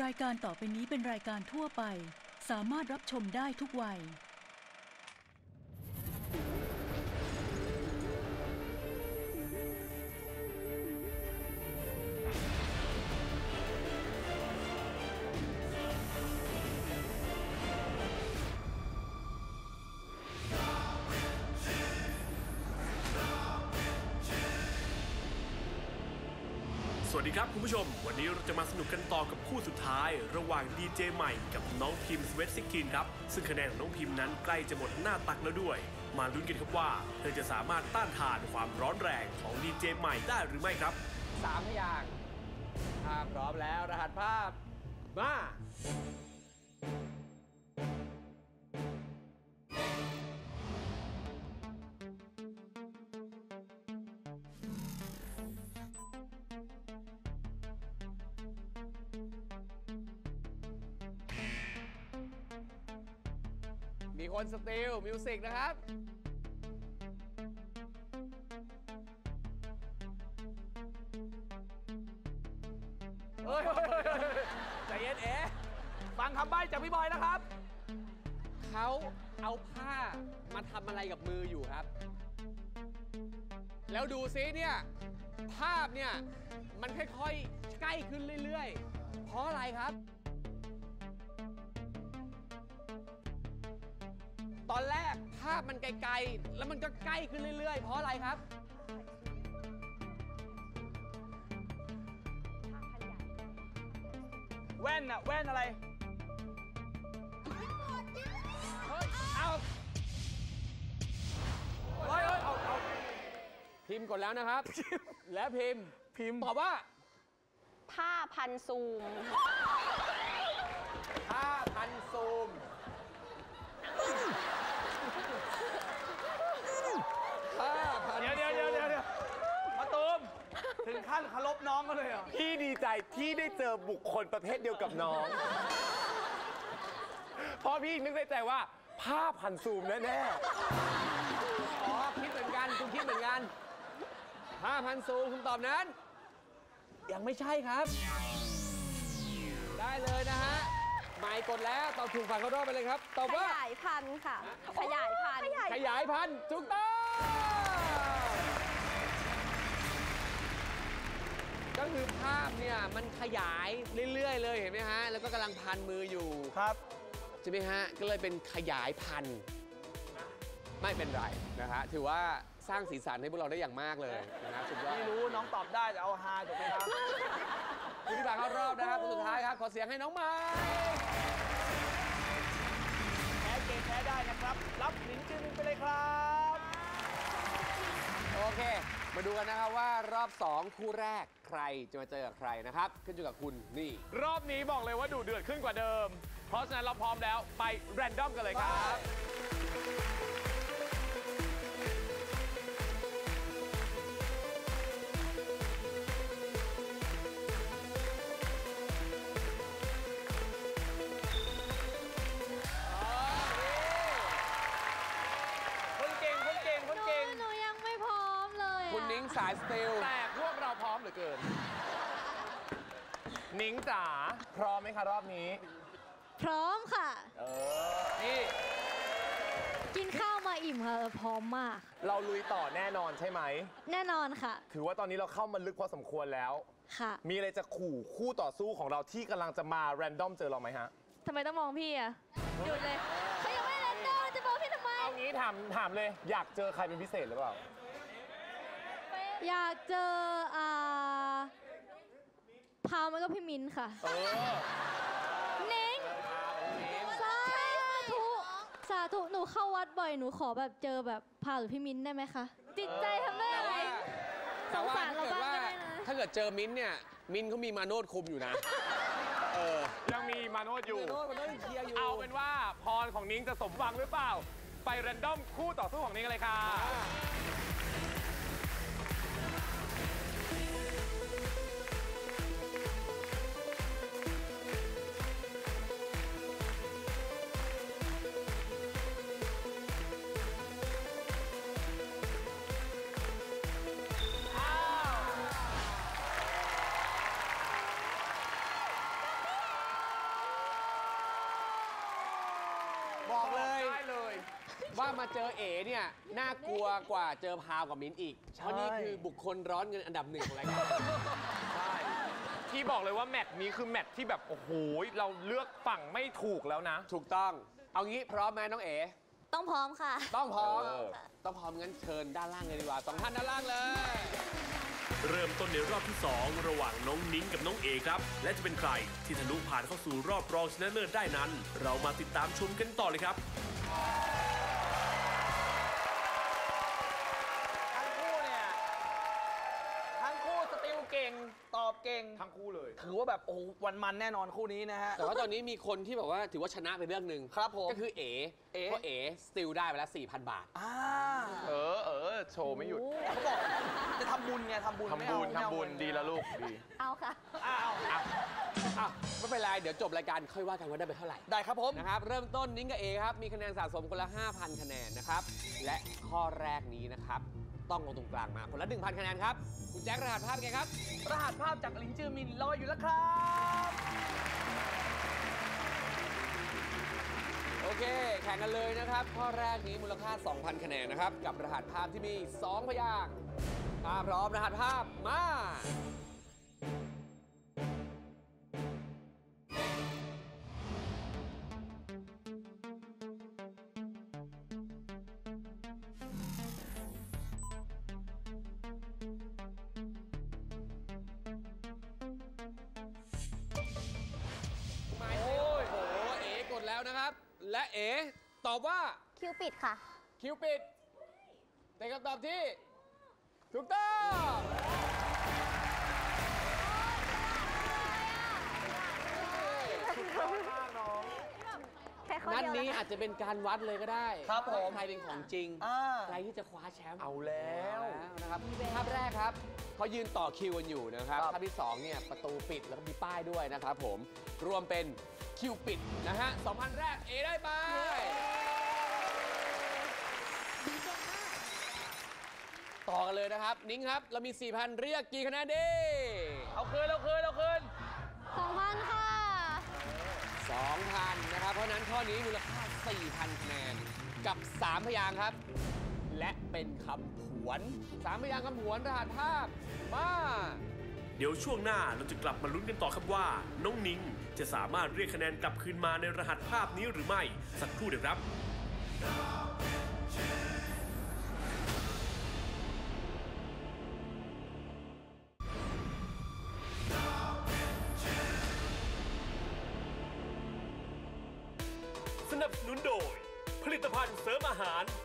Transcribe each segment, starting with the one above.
รายการต่อไปนี้เป็นรายการทั่วไป สามารถรับชมได้ทุกวัย สวัสดีครับคุณผู้ชม นนี้เราจะมาสนุกกันต่อกับคู่สุดท้าย ระหว่างดีเจใหม่กับน้องพิมพ์สเวตซิกินครับ ซึ่งคะแนนของน้องพิมพ์นั้นใกล้จะหมดหน้าตักแล้วด้วย มาลุ้นกันครับว่า เธอจะสามารถต้านทานความร้อนแรงของดีเจใหม่ได้หรือไม่ครับสามพยางถ้าพร้อมแล้วรหัสภาพมา นสติลมิวสิกนะครับเฮ้ยเฮ้ยเฮ้ยเฮ้ยใจเย็นเอ๋ฟังคำใบ้จากพี่บอยนะครับ เขาเอาผ้ามาทำอะไรกับมืออยู่ครับ แล้วดูซิเนี่ย ภาพเนี่ย มันค่อยๆ ใกล้ขึ้นเรื่อยๆ เพราะอะไรครับ ตอนแรกภาพมันไกลๆ แล้วมันก็ใกล้ขึ้นเรื่อยๆ เพราะอะไรครับ แว่นอะแว่นอะไร เฮ้ย เอาเฮ้ยเฮ้ยเอาเอาพิมพ์กดแล้วนะครับ แล้วพิมพ์พิมพ์ตอบว่าผ้าพันซูม ผ้าพันซูม ผ้าพัน เดี๋ยวเดี๋ยวเดี๋ยวเดี๋ยวเดี๋ยวมาตูม ถึงขั้นเคารพน้องกันเลยเหรอพี่ดีใจที่ได้เจอบุคคลประเภทเดียวกับน้อง เพราะพี่นึกในใจว่าผ้าพันซูมแน่อ๋อคิดเหมือนกันคุณคิดเหมือนกันผ้าพันซูมคุณตอบนั้น ยังไม่ใช่ครับ ได้เลยนะฮะหมายกดแล้วตอบถูกฝั่งเขารอบไปเลยครับ ตอบขว่ายายพันธุ์ค่ะ ขยายพันธุ์ ขยายพันธุ์ถูกต้อง ก็คือภาพเนี่ยมันขยายเรื่อยๆเลยเห็นไหมฮะ แล้วก็กำลังพันมืออยู่ครับใช่ไหมฮะ ก็เลยเป็นขยายพันธุ์ไม่เป็นไรนะฮะ ถือว่าสร้างสีสันให้พวกเราได้อย่างมากเลยนะฮะสุดยอดพี่รู้น้องตอบได้แต่เอาฮาถูกไหมครับคุณที่ผ่านเข้ารอบนะครับคนสุดท้ายครับ ขอเสียงให้น้องไม้แพ้เกมแพ้ได้นะครับ รับหลินจือมินไปเลยครับ โอเค มาดูกันนะครับว่ารอบ 2 คู่แรกใค รจะมาเจอกับใครนะครับ ขึ้นอยู่กับคุณนี่ รอบนี้บอกเลยว่าดูเดือดขึ้นกว่าเดิม เพราะฉะนั้นเราพร้อมแล้วไปแรนดอมกันเลยครับ มไหมคะรอบนี้ พร้อมค่ะนี่ กินข้าวมาอิ่มค่ะพร้อมมาก เราลุยต่อแน่นอนใช่ไหม แน่นอนค่ะ ถือว่าตอนนี้เราเข้ามาลึกพอสมควรแล้ว ค่ะ มีอะไรจะขู่คู่ต่อสู้ของเราที่กำลังจะมาแรนดอมเจอเราไหมฮะ ทำไมต้องมองพี่อะหยุดเลยเขายังไม่เล่นเดินจะมองพี่ทำไม เอางี้ถามถามเลย อยากเจอใครเป็นพิเศษหรือเปล่า อยากเจออ่า พาวมันก็พี่มินค่ะเออเน้งสาธุสาธุหนูเข้าวัดบ่อยหนูขอแบบเจอแบบพาวหรือพี่มินได้ไหมคะ จิตใจทำได้อะไรแต่ว่าสงสารถ้าเกิดเราบ้างว่าก็ได้นะถ้าเกิดเจอมิ้นท์เนี่ย มิ้นท์เขามีมาโนดคุมอยู่นะเออยังมีมาโนดอยู่มาโนดมาโนดยังเคลียร์อยู่ เอาเป็นว่าพรของนิ้งจะสมหวังหรือเปล่า ไปแรนดอมคู่ต่อสู้ของนิ้งกันเลยค่ะ เจอเอเนี่ยน่ากลัวกว่าเจอพาวกับมิ้นอีก เพราะนี่คือบุคคลร้อนเงินอันดับหนึ่งของรายการที่บอกเลยว่าแมตช์นี้คือแมตช์ที่แบบ โอ้โห เราเลือกฝั่งไม่ถูกแล้วนะ ถูกต้อง เอางี้พร้อมไหมน้องเอต้องพร้อมค่ะ ต้องพร้อมเออต้องพร้อมงั้นเชิญด้านล่างเลยดีกว่าสองท่านด้านล่างเลย เริ่มต้นในรอบที่ 2 ระหว่างน้องนิ้งกับน้องเอครับ และจะเป็นใครที่ทะลุผ่านเข้าสู่รอบรองชนะเลิศได้นั้น เรามาติดตามชมกันต่อเลยครับ ถือว่าแบบโอ้โหวันมันแน่นอนคู่นี้นะฮะ แต่ว่าตอนนี้มีคนที่แบบว่าถือว่าชนะไปเรื่องหนึ่งครับผมก็คือเอเอ๋ เพราะเอสติลได้ไปแล้ว4,000 บาท อ่าเออเออโชว์ไม่หยุดเขาบอกจะทำบุญไงทำบุญไม่ทำเอาบุญไม่เอาทำบุญเงินดีแล้วลูกดี เอาค่ะ อ้าวอะไม่เป็นไร เดี๋ยวจบรายการค่อยว่ากันว่าได้ไปเท่าไหร่ ได้ครับผม นะครับเริ่มต้นนิ้งกับเอครับ มีคะแนนสะสมคนละ 5,000 คะแนนนะครับ และข้อแรกนี้นะครับ ต้องลงตรงกลางมาคนละ 1,000 คะแนนครับ คุณแจ็ครหัสภาพไงครับ รหัสภาพจากลินจือมินรออยู่แล้วครับ โอเค แข่งกันเลยนะครับ ข้อแรกนี้มูลค่า 2,000 คะแนนนะครับ กับรหัสภาพที่มี 2 พยางค์ถ้าพร้อมรหัสภาพมา นะครับ และเอ๋ตอบว่าคิวปิดค่ะ คิวปิดเป็นคำตอบที่ ถูกต้องแค่ ข้อนัดเดียวนี้นะคะอาจจะเป็นการวัดเลยก็ได้ครับผม ว่าใครเป็นของจริง อ่า ใครที่จะคว้าแชมป์เอาแล้วนะครับภาพแรกครับเขายืนต่อคิวกันอยู่นะครับครับ ภาพที่สองเนี่ยประตูปิดแล้วก็มีป้ายด้วยนะครับผมรวมเป็นคิวปิดนะฮะ2,000แรกเอได้ไปต่อกันเลยนะครับ นิ้งครับ เรามี 4,000 เรียกกี่คะแนนดีเอาคืนเอาคืนเอาคืนสองพันค่ะ 2,000 นะครับ เพราะนั้นข้อนี้มูลค่า 4,000คะแนน กับ 3 พยางค์ครับ และเป็นคำผวน 3 พยางค์คำผวนรหัสภาพ มา เดี๋ยวช่วงหน้าเราจะกลับมาลุ้นกันต่อครับว่า น้องนิงจะสามารถเรียกคะแนนกลับคืนมาในรหัสภาพนี้หรือไม่ สักครู่เดี๋ยวครับ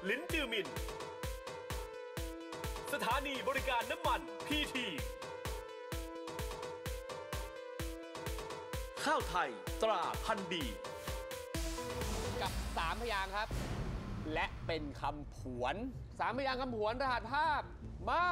ลิ้นจือมิน สถานีบริการน้ำมันพีที ข้าวไทยตราพันธุ์ดี กับ 3 พยางค์ครับ และเป็นคำผวน 3 พยางค์คำผวนรหัสภาพมา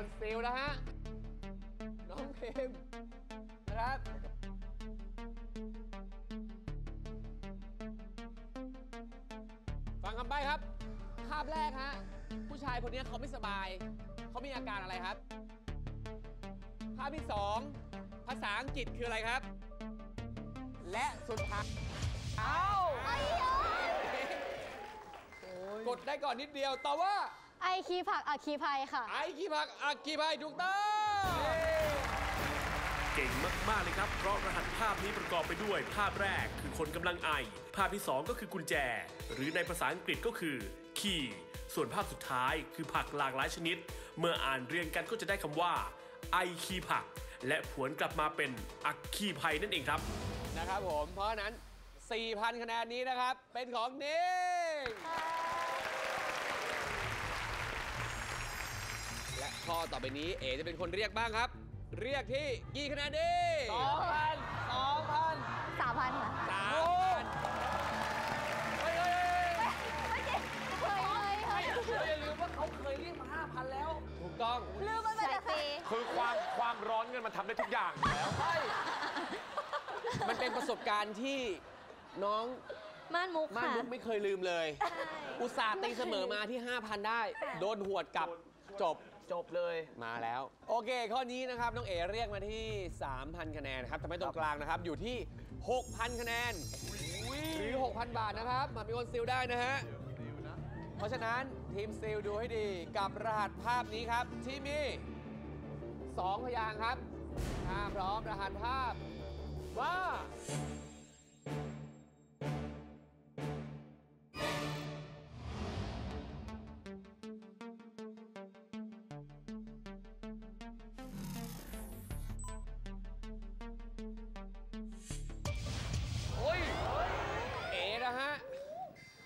คนสติลแล้วฮะ น้องเพมนะครับ ฟังคำใบ้ครับ ภาพแรกฮะ ผู้ชายคนนี้เขาไม่สบาย เขามีอาการอะไรครับ ภาพที่สองภาษาอังกฤษคืออะไรครับ และสุดท้ายเอ้า กดได้ก่อนนิดเดียวตอบว่า ไอคีผักอะคีภัยค่ะ ไอคีพักอักคีพายถูกต้องเก่งมาก ๆ เลยครับ เพราะรหัสภาพนี้ประกอบไปด้วย ภาพแรกคือคนกำลังไอ ภาพที่ 2 ก็คือกุญแจ หรือในภาษาอังกฤษก็คือ key ส่วนภาพสุดท้ายคือผักหลากหลายชนิด เมื่ออ่านเรียงกันก็จะได้คำว่า ไอคีผัก และผวนกลับมาเป็นอักคีภัยนั่นเองครับ นะครับผม เพราะฉะนั้น 4,000 คะแนนนี้นะครับ เป็นของนิ้ง และข้อต่อไปนี้เอจะเป็นคนเรียกบ้างครับ เรียกที่กี่คะแนนดีสองพันสองพันสามพันค่ะสามโอ้พันเฮ้ยเฮ้ยเฮ้ยเฮ้ยเฮ้ยเฮ้ยอย่าลืมว่าเขาเคยเรียกมาห้าพันแล้ว ถูกต้องลืมมันไปแต่ปีคือความความร้อนเงินมันทำได้ทุกอย่างอยู่แล้วใช่มันเป็นประสบการณ์ที่น้องม่านมุกม่านค่ะ มุกไม่เคยลืมเลย อุตส่าห์ตีเสมอมาที่ 5,000 ได้ โดนหวดกลับจบ จบเลย มาแล้ว โอเค ข้อนี้นะครับ น้องเอ๋เรียกมาที่ 3,000 คะแนนครับทำให้ตรงกลางนะครับ อยู่ที่ 6,000 คะแนน หรือ 6,000 บาทนะครับมามีคนซิลได้นะฮะ เพราะฉะนั้นทีมซิลดูให้ดีกับรหัสภาพนี้ครับ ที่มี 2 พยางค์ครับถ้าพร้อมรหัสภาพว่า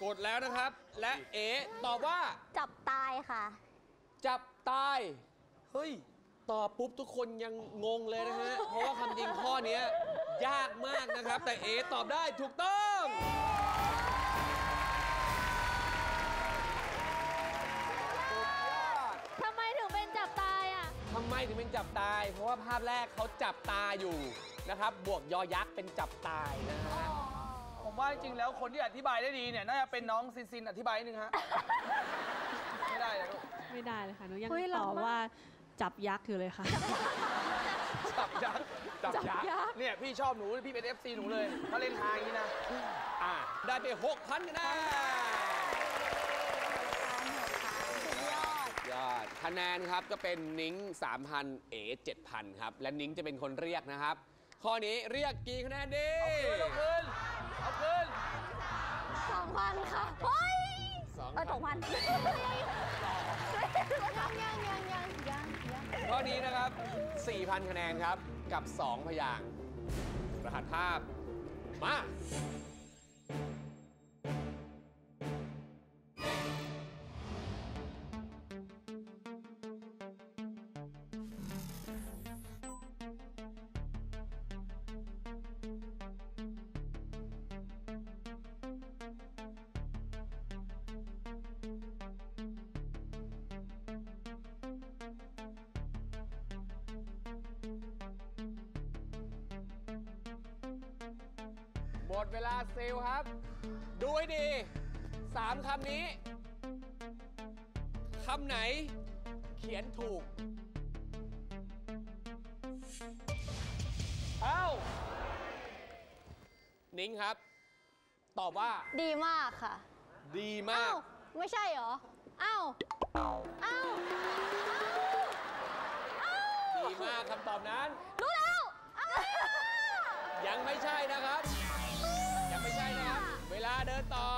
กดแล้วนะครับ และเอ๋ตอบว่าจับตายค่ะ จับตาย เฮ้ย ตอบปุ๊บทุกคนยังงงเลยนะฮะ เพราะว่าคำจริงข้อเนี้ยยากมากนะครับ แต่เอตอบได้ถูกต้องสุดยอดทำไมถึงเป็นจับตายอะ ทำไมถึงเป็นจับตาย เพราะว่าภาพแรกเขาจับตาอยู่นะครับ บวกยอยักษ์เป็นจับตายนะฮะ ผมว่าจริงๆแล้วคนที่อธิบายได้ดีเนี่ยน่าจะเป็นน้องซินซินอธิบายนิดนึงฮะ ไม่ได้เลยลูกไม่ได้เลยค่ะหนูยังเฮ้ยตอบรักมาก ว่าจับยักษ์อยู่เลยค่ะ จับยักษ์จับยักษ์เนี่ยพี่ชอบหนูพี่เป็น FC หนูเลยถ้าเล่นทางอย่างนี้นะ อะได้ไป6,000คะแนนยอดคะแนนครับก็เป็นนิ้ง3,000 เอ๋7,000 ครับ และนิ้งจะเป็นคนเรียกนะครับ ข้อนี้เรียกกี่คะแนนดี เอาคืนเอาคืนส องพันค่ะเฮ้ยสองเออสองพันยังยังยังยังยังยังข้อนี้นะครับ 4,000 คะแนนครับกับ 2 พยางค์รหัสภาพ มา หมดเวลาเซลลครับ ดูให้ดี3คำนี้คำไหน เขียนถูก เอ้า นิ้งครับ ตอบว่า ดีมากค่ะ ดีมาอ้าก วไม่ใช่เหรออ้าวอ้าวอ้าวอ้าวดีมากคำตอบนั้น รู้แล้วอ้าว ยังไม่ใช่นะครับาเดินต่อ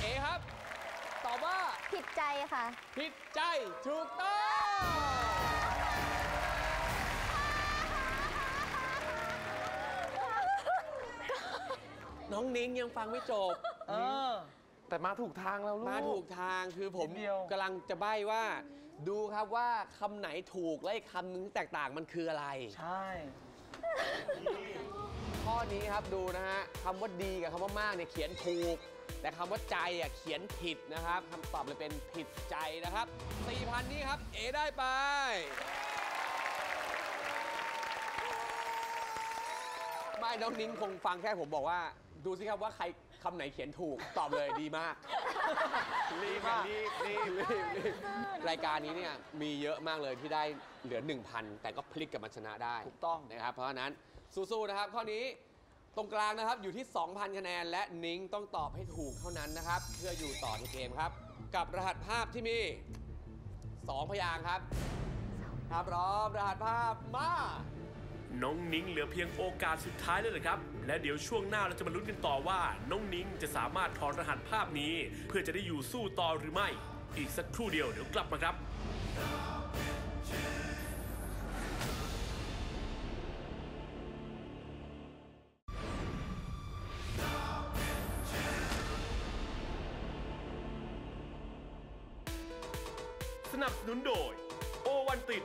เอครับ ตอบว่า ผิดใจค่ะ ผิดใจถูกต้องน้องนิ้งยังฟังไม่จบ เออ แต่มาถูกทางแล้วลูก มาถูกทางคือผมนิดเดียว กำลังจะใบ้ว่า ดูครับว่าคำไหนถูกและอีกคำนึงที่แตกต่างมันคืออะไร ใช่ ข้อนี้ครับดูนะฮะคำว่าดีกับคำว่ามากเนี่ยเขียนถูก แต่คำว่าใจอะเขียนผิดนะครับคำตอบเลยเป็นผิดใจนะครับ4,000นี้ครับ เอได้ไป ไม่น้องนิ้งคงฟังแค่ผมบอกว่า ดูสิครับว่าใครคำไหนเขียนถูกตอบเลยดีมากรีบอะรีบรีบรีบรีบรายการนี้เนี่ยมีเยอะมากเลยที่ได้เหลือ 1,000 แต่ก็พลิกกลับมาชนะได้ถูกต้องนะครับเพราะฉะนั้น สู้ๆนะครับ ข้อนี้ตรงกลางนะครับอยู่ที่ 2,000 คะแนน และนิ้งต้องตอบให้ถูกเท่านั้นนะครับ เพื่ออยู่ต่อในเกมครับ กับรหัสภาพที่มี 2 พยางค์ครับครับพร้อมรหัสภาพมาน้องนิ้งเหลือเพียงโอกาสสุดท้ายแล้วนะครับ และเดี๋ยวช่วงหน้าเราจะมาลุ้นกันต่อว่า น้องนิ้งจะสามารถถอดรหัสภาพนี้ เพื่อจะได้อยู่สู้ต่อหรือไม่ อีกสักครู่เดียวเดี๋ยวกลับมาครับ นุนโดย โอวันติน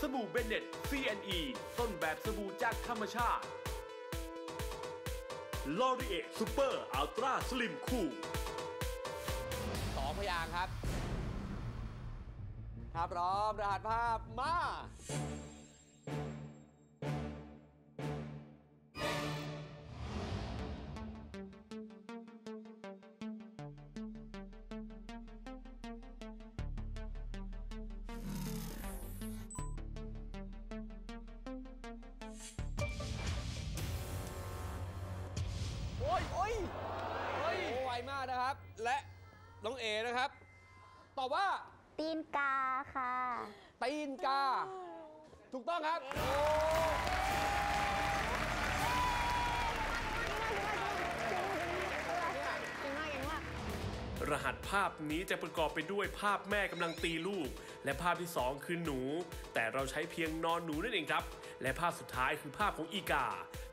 สบู่เบนเน็ต CNE ต้นแบบสบู่จากธรรมชาติลอรีเอซูเปอร์อัลตราสลิมคูสองพยางค์ครับ ถ้าพร้อมรหัสภาพมา นะครับ และน้องเอนะครับ ตอบว่าตีนกาค่ะ ตีนกา ถูกต้องครับ รหัสภาพนี้จะประกอบไปด้วยภาพแม่กำลังตีลูก และภาพที่ 2 คือหนู แต่เราใช้เพียงนอนหนูนั่นเองครับ และภาพสุดท้ายคือภาพของอีกา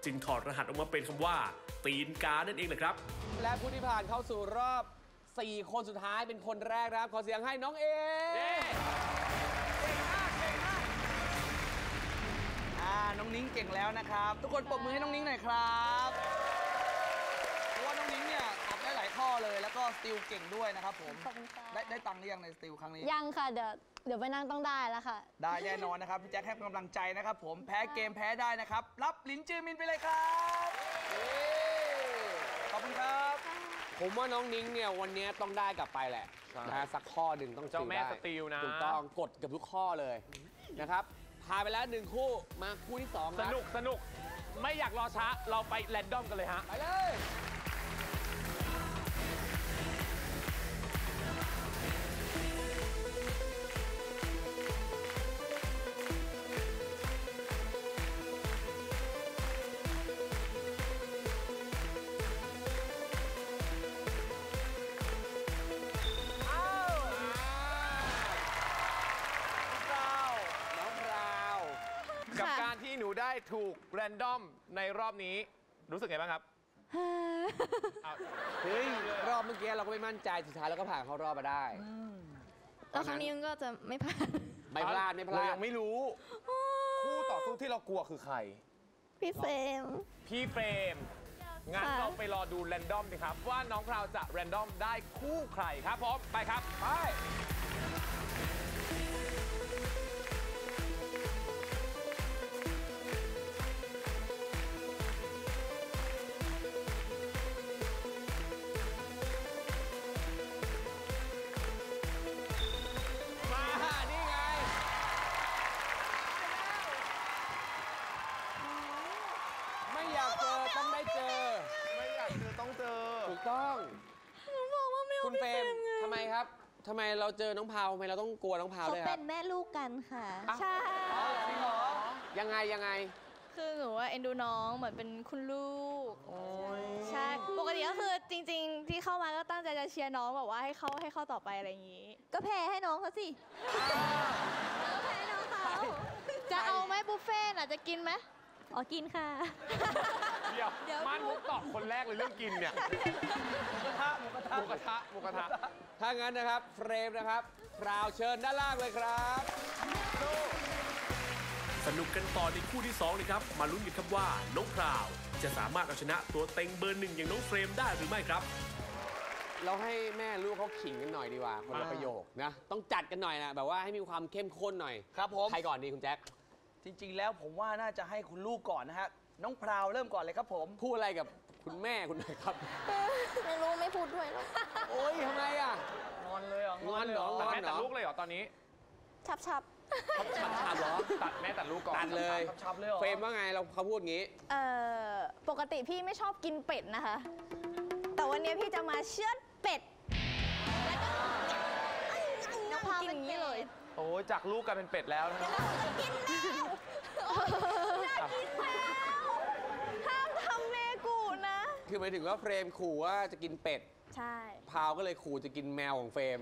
จึงถอดรหัสออกมาเป็นคำว่า ตีนกานั่นเองนะครับ และผู้ที่ผ่านเข้าสู่รอบ 4 คนสุดท้ายเป็นคนแรกนะครับ ขอเสียงให้น้องเออ่าน้องนิ้งเก่งแล้วนะครับ ทุกคนปรบมือให้น้องนิ้งหน่อยครับเพราะว่าน้องนิ้งเนี่ยตอบได้หลายข้อเลยแล้วก็สติลเก่งด้วยนะครับผม ขอบคุณค่ะ ได้ได้ตังค์หรือยังในสติลครั้งนี้ ยังค่ะ เดี๋ยวเดี๋ยวไปนั่งต้องได้แล้วค่ะ ได้แน่นอนนะครับ พี่แจ็คให้กำลังใจนะครับผมแพ้เกมแพ้ได้นะครับ รับลิ้นจือมินไปเลยครับขอบคุณครับ ผมว่าน้องนิ้งเนี่ยวันนี้ต้องได้กลับไปแหละใช่นะฮะสักข้อหนึ่งต้องเจ้าแม่ได้สตีลนะ ถูกต้องกดเกับทุกข้อเลยนะครับพาไปแล้วหนึ่งคู่มาคู่ที่สองคสรับนุกสนุกไม่อยากรอช้าเราไปแรนดอมกันเลยฮะ ไปเลย ถูกแรนดอมในรอบนี้รู้สึกไงบ้างครับเอาเฮ้ยรอบเมื่อกี้เราก็ไม่มั่นใจสุดท้ายเราก็ผ่านเข้ารอบมาได้ แล้วครั้งนี้มันก็จะไม่ผ่านไม่พลาดไม่พเราลาดยังไม่รู้ คู่ต่อสู้ที่เรากลัวคือใคร พี่เฟรม พี่เฟรม งั้นค่ะ เราไปรอดูแรนดอมดีครับ ว่าน้องพราวจะแรนดอมได้คู่ใครครับผมไปครับ ไป เราเจอน้องพาวทำไมเราต้องกลัวน้องพาวเขาด้วยคเป็รับ นแม่ลูกกันค่ะ อ้าว ใช่จริงเหรอยังไงยังไง คือหนูว่าเอ็นดูน้องเหมือนเป็นคุณลูกใช่ปกติก็คือจริง ๆ ที่เข้ามาก็ตั้งใจจะเชียร์น้องแบบว่าให้เข้าให้เข้าต่อไปอะไรอย่างนี้ ก็แพ้ให้น้องเขาสิก็แพ้น้องเขาจะเอาไหมบุฟเฟ่ต์น่ะจะกินไหม อ๋อกินค่ะ เดี๋ยวเดี๋ยว ม่านมุกตอบคนแรกเลยเรื่องกินเนี่ยหมูกระทะหมูกระทะหมูกระทะหมูกระทะ ถ้างั้นนะครับ เฟรมนะครับพราวเชิญด้านล่างเลยครับ สนุกกันต่อในคู่ที่2เลยครับ มาลุ้นกันครับว่า น้องพราว จะสามารถเอาชนะตัวเต็งเบอร์หนึ่งอย่างน้องเฟรมได้หรือไม่ครับ เราให้แม่ลูกเขาขิงกันหน่อยดีกว่า คนละอ่าประโยคนะ ต้องจัดกันหน่อยนะ แบบว่าให้มีความเข้มข้นหน่อย ครับผม ใครก่อนดีคุณแจ็ค จริงๆ แล้วผมว่าน่าจะให้คุณลูกก่อนนะฮะ น้องพราวเริ่มก่อนเลยครับผม พูดอะไรกับคุณแม่คุณหน่อยครับ ไม่รู้ไม่พูดด้วยหรอกโอ๊ยทำไมอะ งอนเลยเหรองอนเหรอ ตัดงแม่ตัดลูกเลยเหรอตอนนี้ ชับชับชับชับเหรอ ตัดแม่ตัดลูกก่อน ตัดเลย ชับๆเลยเหรอ เฟรมว่าไงเราเขาพูดงี้ เอ่อปกติพี่ไม่ชอบกินเป็ดนะคะ แต่วันนี้พี่จะมาเชือดเป็ด แล้วก็น้องพากินอย่างนี้เลย โอ้ยจากลูกกลายเป็นเป็ดแล้วนะครับกินแล้วน่ากินแล้วห้ามทำเมกูนะ คือหมายถึงว่าเฟรมขู่ว่าจะกินเป็ด ใช่ พาวก็เลยขู่จะกินแมวของเฟรม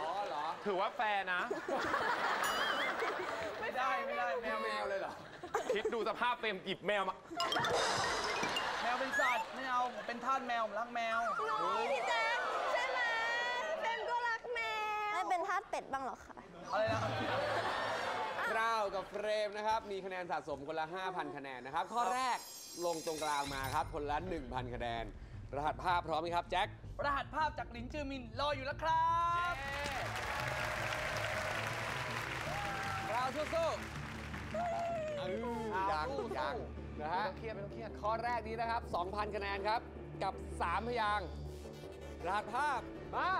อ๋อเหรอ ถือว่าแฟร์นะ ไม่ได้ไม่ได้แมแมววแมวเลยเหรอ คิดดูสภาพเฟรมหยิบแมวมา แมวเป็นสัตว์ไม่เอาผมเป็นทาสแมวผมรักแมวพี่แจ๊คใช่ไหมเป็นก็รักแม วไม่เป็นทาสเป็ดบ้างหรอคะอะไรนะคราวกับเฟรมนะครับ มีคะแนนสะสมคนละ 5,000 คะแนนนะครับ ข้อแรกลงตรงกลางมาครับ คนละ 1,000 คะแนน รหัสภาพพร้อมไหมครับแจ็ค รหัสภาพจากหลินจือมินรออยู่แล้วครับสู้ๆเออยังยังนะฮะเครียดไม่ต้องเครียด ข้อแรกนี้นะครับ 2,000 คะแนนครับ กับ 3 พยางค์รหัสภาพมา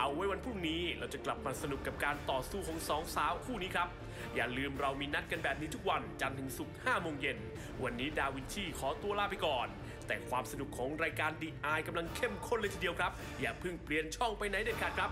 เอาไว้วันพรุ่งนี้เราจะกลับมาสนุกกับการต่อสู้ของสองสาวคู่นี้ครับ อย่าลืมเรามีนัดกันแบบนี้ทุกวันจันทร์ถึงศุกร์5โมงเย็น วันนี้ดาวินชีขอตัวลาไปก่อน แต่ความสนุกของรายการดีไอกำลังเข้มข้นเลยทีเดียวครับ อย่าเพิ่งเปลี่ยนช่องไปไหนเด็ดขาดครับ